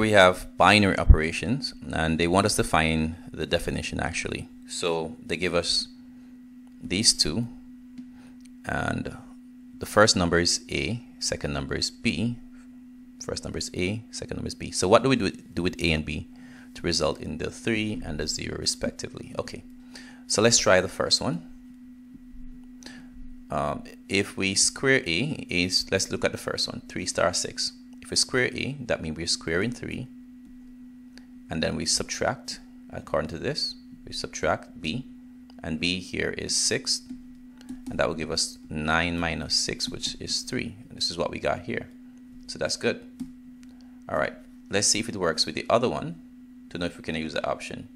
we have binary operations and they want us to find the definition actually. So they give us these two and the first number is A, second number is B. First number is A, second number is B. So what do we do, do with A and B to result in the 3 and the 0 respectively? Okay, so let's try the first one. Um, if we square A, A is, let's look at the first one, 3 star 6. We square A, that means we're squaring 3. And then we subtract, according to this, we subtract B. And B here is 6. And that will give us 9 minus 6, which is 3. And this is what we got here. So that's good. All right, let's see if it works with the other one to know if we can use that option.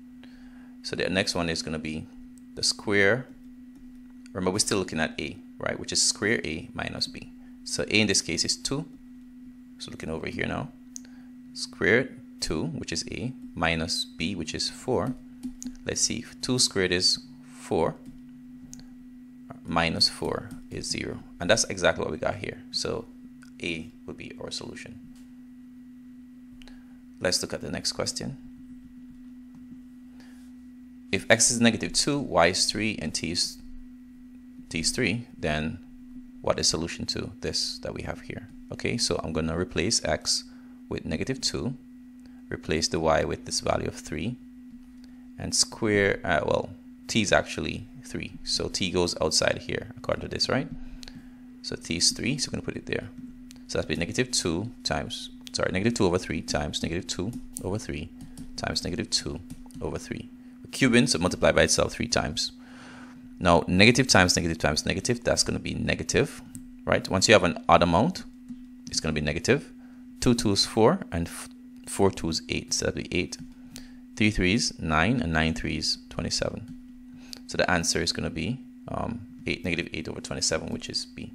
So the next one is going to be the square. Remember, we're still looking at A, right, which is square A minus B. So A in this case is 2. So looking over here now, square 2, which is a, minus b, which is 4. Let's see, 2 squared is 4, minus 4 is 0. And that's exactly what we got here. So a would be our solution. Let's look at the next question. If x is negative 2, y is 3, and t is, t is 3, then what is solution to this that we have here? Okay, so I'm going to replace x with negative 2, replace the y with this value of 3, and square, uh, well, t is actually 3. So t goes outside here according to this, right? So t is 3, so I'm going to put it there. So that's be negative 2 times, sorry, negative 2 over 3 times negative 2 over 3 times negative 2 over 3. Cubing, so multiply by itself 3 times. Now, negative times negative times negative, that's going to be negative, right? Once you have an odd amount, it's going to be negative. 2 twos 4 and 4 twos 8. So that'll be 8. 3 threes 9 and 9 threes 27. So the answer is going to be um, 8 negative 8 over 27 which is B.